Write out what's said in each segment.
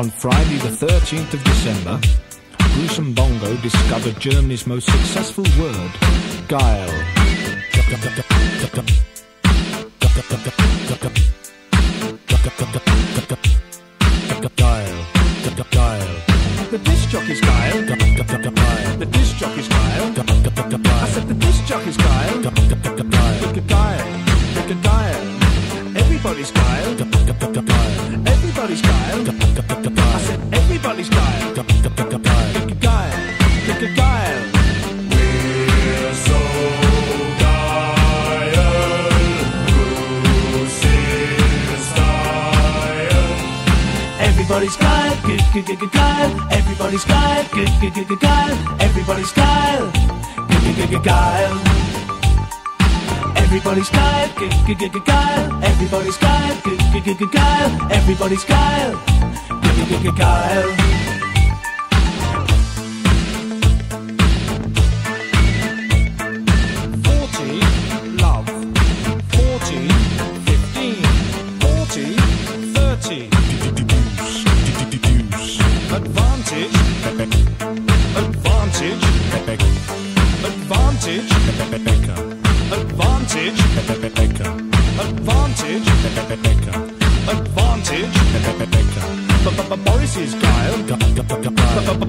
On Friday, the 13th of December, Bruce and Bongo discovered Germany's most successful word, geil. Geil. Geil. The disc jockey's geil. The disc jockey's geil. I said the disc jockey's geil. Geil. Geil. Geil. Everybody's geil. Everybody's geil. Everybody's geil, good, good, good, good, geil. Everybody's geil, good, good, good, good, geil. Everybody's geil, good, good, good, good, geil. Everybody's geil, good, good, good, good, geil. Everybody's geil, good, good, good, good, geil. Everybody's geil, good, good, good, good, geil. Advantage. Advantage. Advantage. Advantage. Advantage. Advantage. Boris is geil.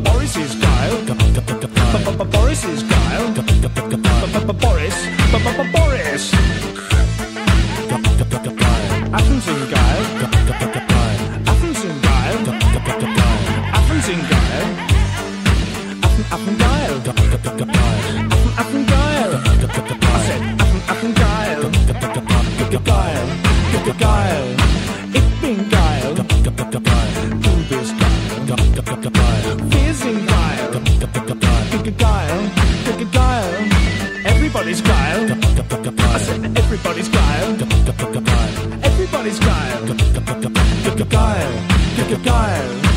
Boris is geil. Boris geil. Geil. Athens geil. I said Athens, Athens geil. Geil. Geil. Ich bin geil. Du bist geil. Wir sind geil. Geil. Geil. Everybody's geil. I said everybody's geil. Everybody's geil. Geil. Geil.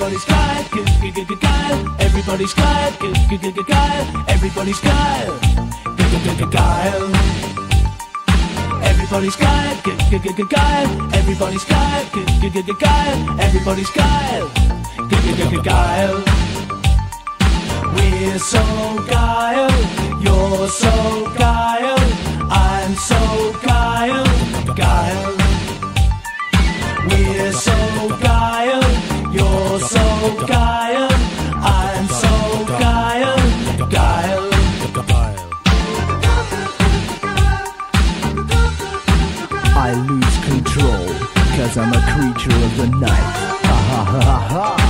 Everybody's geil, good, good, good, geil. Everybody's geil, good, good, good, good, geil. Everybody's geil, good, good, good, good, geil. Everybody's geil, good, good, good, good, geil. Everybody's geil, good, good, good, good, geil. Everybody's geil, good, good, good, good, geil. We're so geil, you're so geil, I'm so geil, geil. So geil, I'm so geil, geil. I lose control, cause I'm a creature of the night. Ha ha ha ha ha.